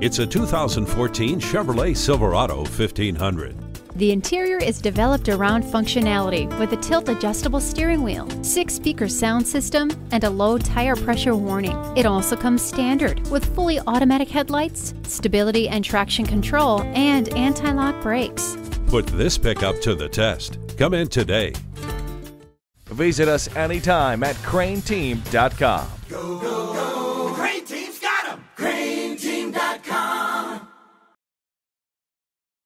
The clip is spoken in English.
It's a 2014 Chevrolet Silverado 1500. The interior is developed around functionality with a tilt adjustable steering wheel, six speaker sound system, and a low tire pressure warning. It also comes standard with fully automatic headlights, stability and traction control, and anti lock brakes. Put this pickup to the test. Come in today. Visit us anytime at crainteam.com. Go, go,